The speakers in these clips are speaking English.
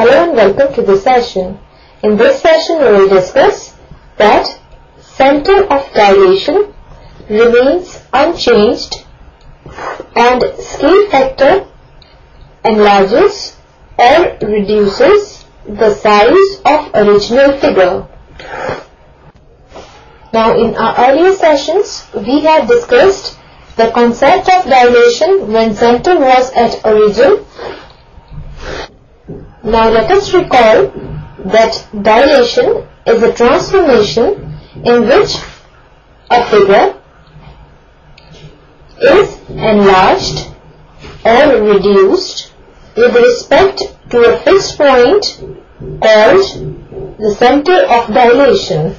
Hello and welcome to this session. In this session we will discuss that center of dilation remains unchanged and scale factor enlarges or reduces the size of original figure. Now in our earlier sessions we have discussed the concept of dilation when center was at origin. Now let us recall that dilation is a transformation in which a figure is enlarged or reduced with respect to a fixed point called the center of dilation.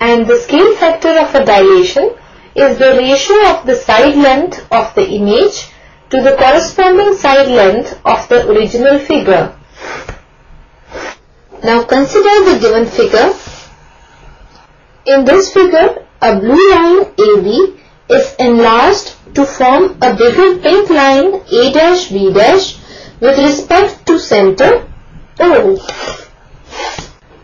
And the scale factor of a dilation is the ratio of the side length of the image to the corresponding side length of the original figure. Now consider the given figure. In this figure, a blue line AB is enlarged to form a bigger pink line A dash B dash with respect to center O.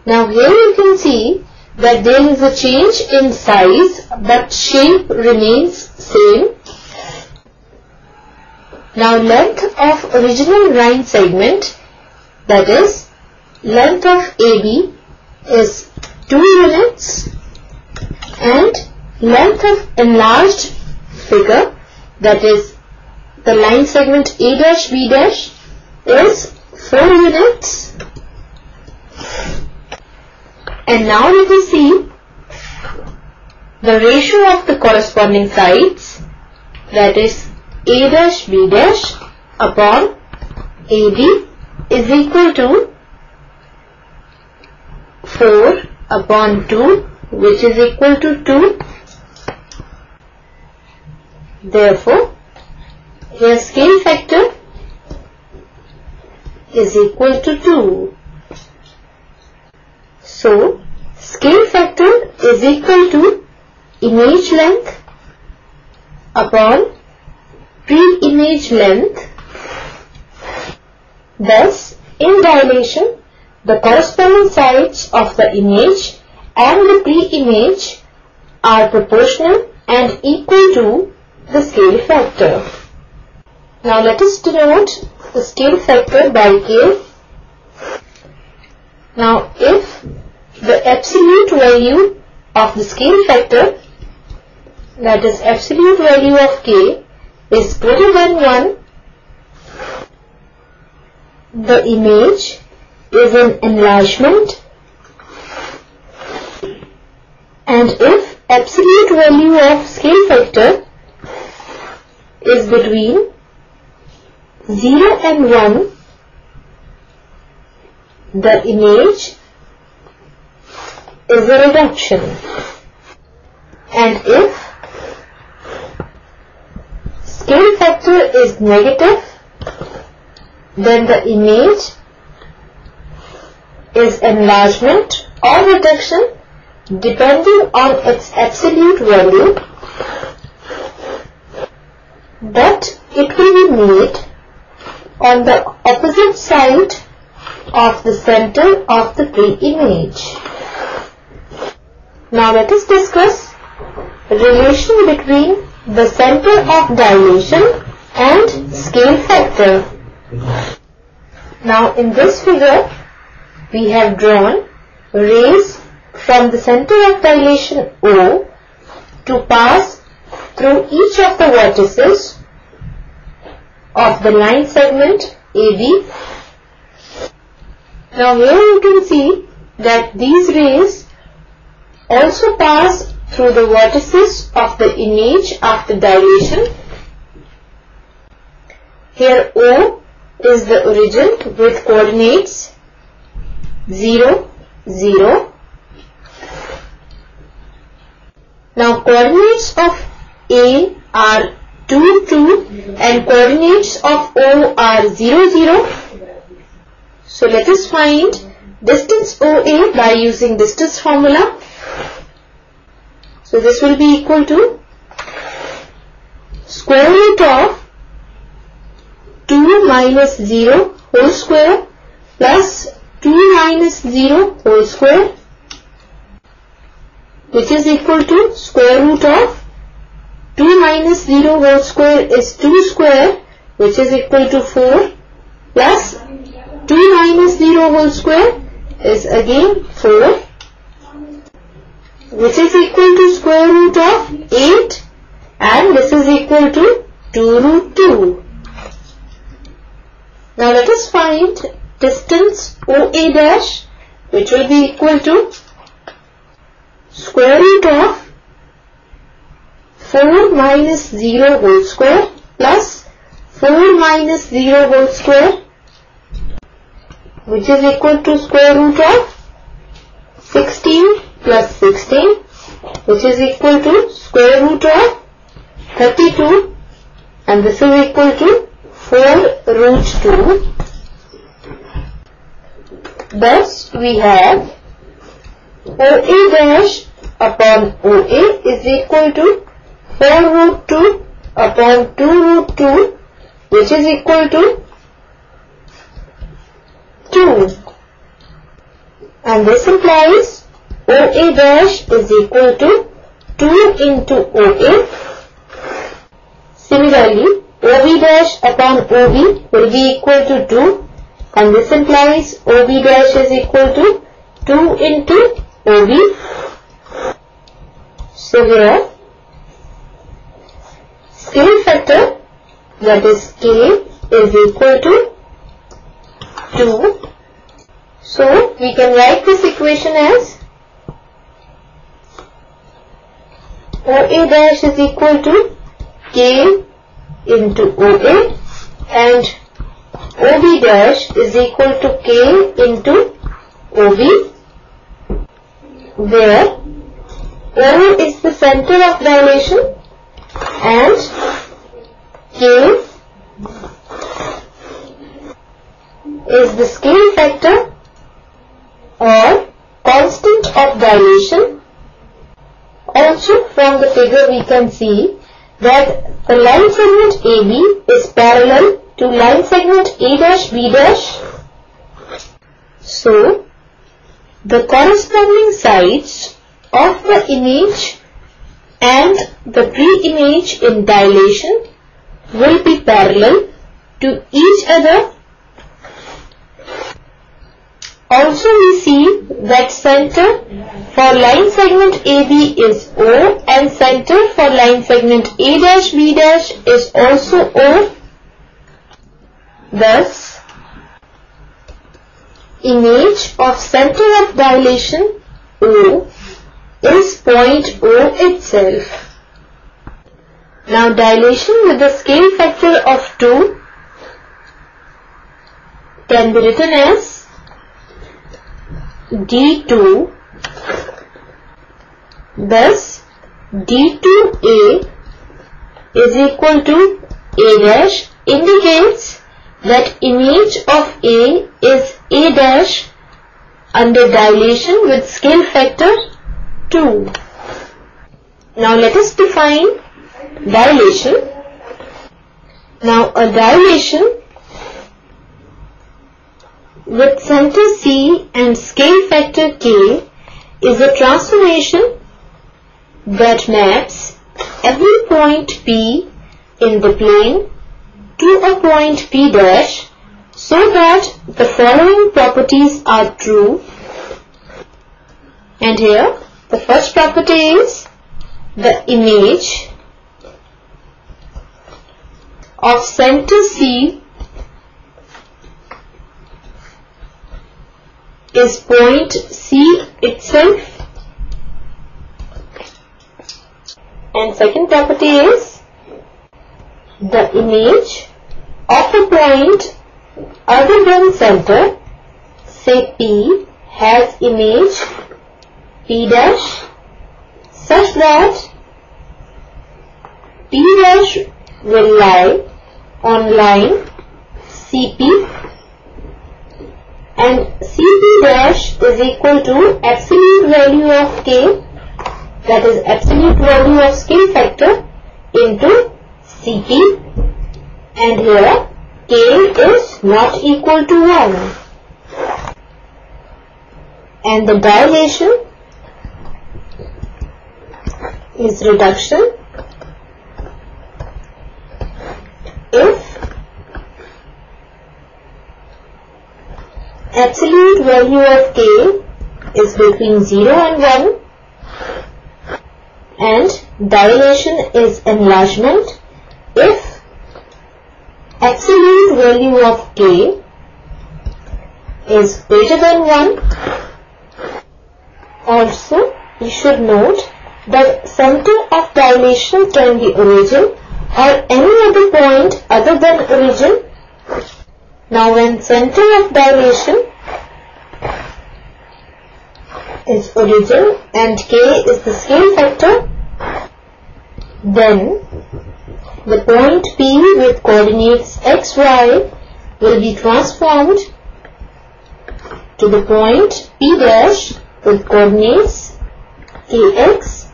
Now here you can see that there is a change in size but shape remains same. Now length of original line segment that is length of AB is 2 units and length of enlarged figure that is the line segment A dash B dash is 4 units. And now we will see the ratio of the corresponding sides that is A dash B dash upon AB is equal to 4 upon 2 which is equal to 2. Therefore, here scale factor is equal to 2. So, scale factor is equal to image length upon pre-image length. Thus, in dilation, the corresponding sides of the image and the pre-image are proportional and equal to the scale factor. Now let us denote the scale factor by K. Now if the absolute value of the scale factor that is absolute value of K is greater than 1 the image is an enlargement. And if absolute value of scale factor is between 0 and 1 the image is a reduction. And if scale factor is negative then the image is enlargement or reduction depending on its absolute value but it will be made on the opposite side of the center of the pre-image. Now let us discuss relation between the center of dilation and scale factor. Now in this figure we have drawn rays from the center of dilation O to pass through each of the vertices of the line segment AB. Now here you can see that these rays also pass through the vertices of the image after dilation. Here O is the origin with coordinates 0, 0. Now coordinates of A are 2, 2 and coordinates of O are 0, 0. So let us find distance OA by using distance formula. So this will be equal to square root of 2 minus 0 whole square plus 2 minus 0 whole square which is equal to square root of 2 minus 0 whole square is 2 square which is equal to 4 plus 2 minus 0 whole square is again 4 which is equal to square root of 8 and this is equal to 2 root 2. Now let us find distance OA dash which will be equal to square root of 4 minus 0 whole square plus 4 minus 0 whole square which is equal to square root of which is equal to square root of 32 and this is equal to 4 root 2. Thus we have OA dash upon OA is equal to 4 root 2 upon 2 root 2 which is equal to 2 and this implies OA dash is equal to 2 into OA. Similarly, OB dash upon OB will be equal to 2 and this implies OB dash is equal to 2 into OB. So here, scale factor that is K is equal to 2. So we can write this equation as OA dash is equal to K into OA and OB dash is equal to K into OB where O is the center of dilation and K is the scale factor or constant of dilation. Also from the figure we can see that the line segment AB is parallel to line segment A dash B dash. So, the corresponding sides of the image and the pre-image in dilation will be parallel to each other. Also we see that center for line segment AB is O and center for line segment A dash B dash is also O. Thus, image of center of dilation O is point O itself. Now dilation with the scale factor of 2 can be written as D2 thus D2A is equal to A dash indicates that image of A is A dash under dilation with scale factor 2. Now let us define dilation. Now a dilation with center C and scale factor K is a transformation that maps every point P in the plane to a point P dash so that the following properties are true. And here the first property is the image of center C is point C itself. And second property is the image of a point other than center. Say P has image P dash such that P dash will lie on line CP and Cp dash is equal to absolute value of K that is absolute value of scale factor into Cp and here K is is not equal to 1 and the dilation is reduction if absolute value of k is between 0 and 1 and dilation is enlargement if absolute value of k is greater than 1 also, you should note that center of dilation can be origin or any other point other than origin. Now when center of dilation is origin and k is the scale factor, then the point P with coordinates xy will be transformed to the point P dash with coordinates kx,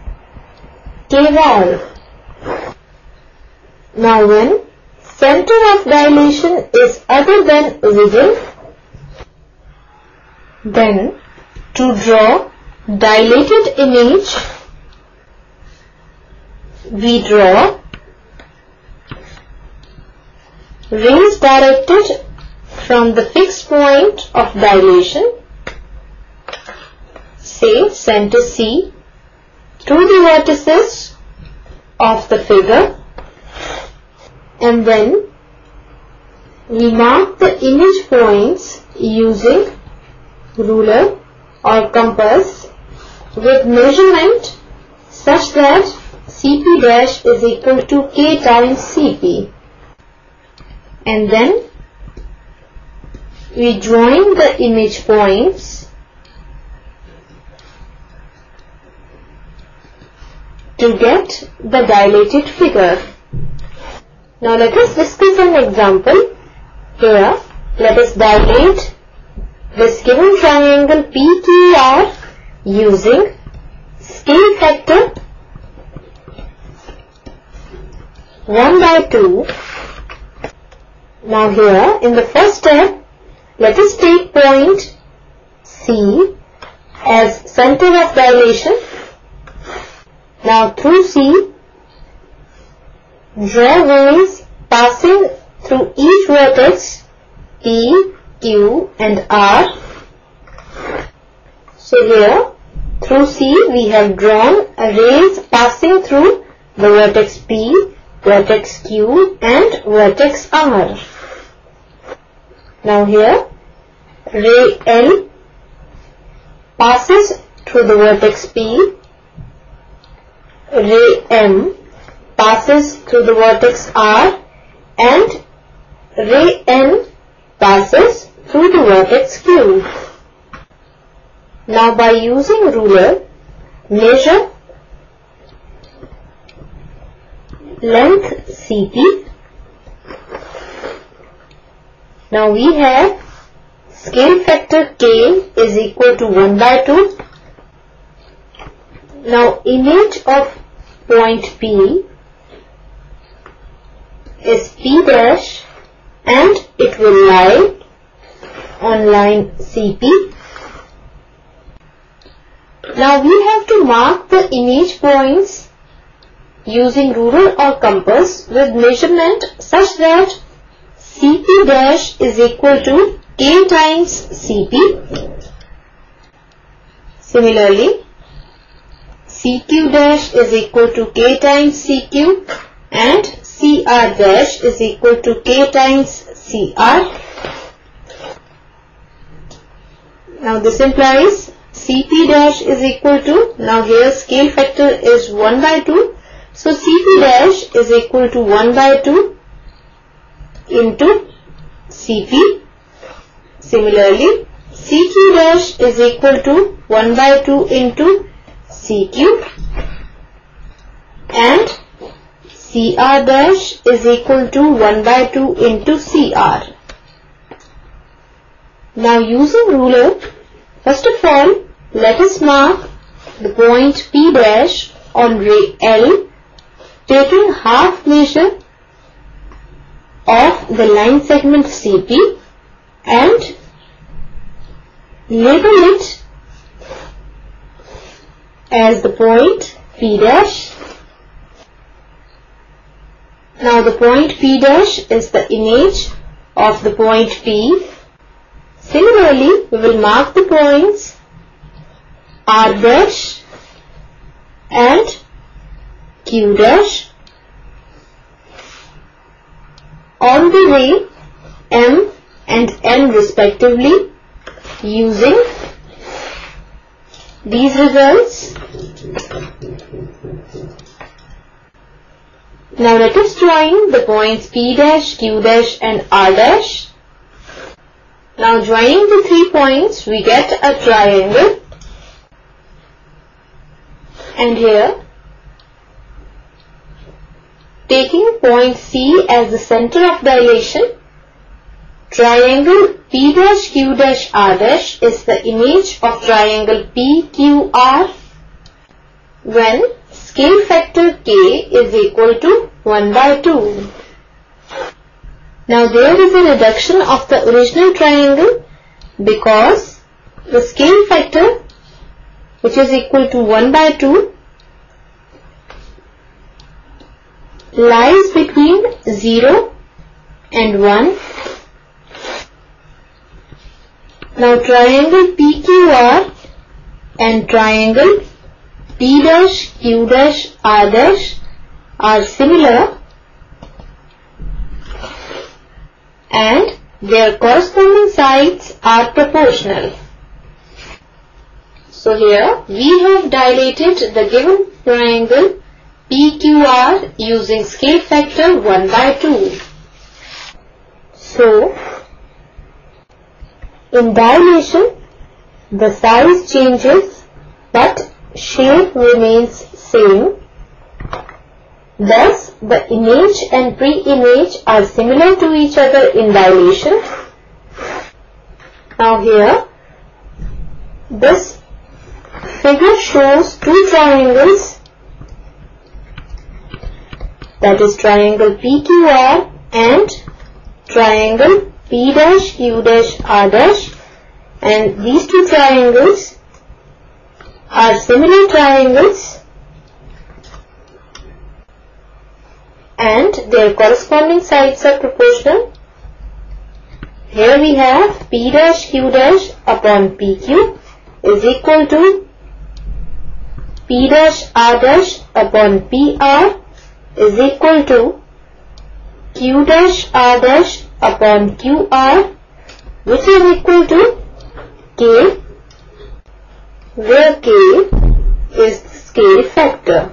ky. Now when center of dilation is other than origin, then to draw dilated image, we draw rays directed from the fixed point of dilation say center C through the vertices of the figure and then we mark the image points using ruler or compass with measurement such that Cp dash is equal to K times Cp and then we join the image points to get the dilated figure. Now let us discuss an example. Here, let us dilate this given triangle PQR using scale factor 1 by 2. Now here, in the first step, let us take point C as center of dilation now through C, draw rays passing through each vertex P, Q and R. So here through C we have drawn a rays passing through the vertex P, vertex Q and vertex R. Now here ray L passes through the vertex P ray M passes through the vertex R and ray N passes through the vertex Q. Now by using ruler, measure length Cp. Now we have scale factor K is equal to 1 by 2 now image of point P is P dash and it will lie on line CP. Now we have to mark the image points using ruler or compass with measurement such that CP dash is equal to K times CP. Similarly, CQ dash is equal to K times CQ and CR dash is equal to K times CR. Now this implies CP dash is equal to, now here scale factor is 1 by 2. So CP dash is equal to 1 by 2 into CP. Similarly, CQ dash is equal to 1 by 2 into CQ and CR dash is equal to 1 by 2 into CR. Now using ruler, first of all, let us mark the point P dash on ray L taking half measure of the line segment CP and label it as the point P dash. Now the point P dash is the image of the point P. Similarly, we will mark the points R dash and Q dash on the ray M and N respectively using these results. Now let us join the points P dash, Q dash and R dash. Now joining the three points we get a triangle and here taking point C as the center of dilation triangle P dash Q dash R dash is the image of triangle PQR when scale factor K is equal to 1 by 2. Now there is a reduction of the original triangle because the scale factor which is equal to 1 by 2 lies between 0 and 1. Now triangle PQR and triangle P dash, Q dash, R dash are similar and their corresponding sides are proportional. So here we have dilated the given triangle PQR using scale factor 1 by 2. So, in dilation, the size changes but shape remains same. Thus, the image and pre-image are similar to each other in dilation. Now here, this figure shows two triangles that is triangle PQR and triangle P dash Q dash R dash and these two triangles are similar triangles and their corresponding sides are proportional. Here we have P dash Q dash upon PQ is equal to P dash R dash upon PR is equal to q dash r dash upon qr which is equal to k where k is the scale factor.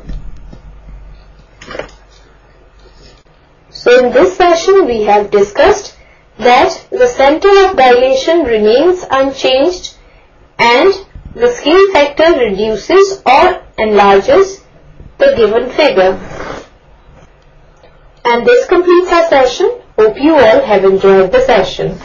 So in this session we have discussed that the center of dilation remains unchanged and the scale factor reduces or enlarges the given figure. And this completes our session. Hope you all have enjoyed the session.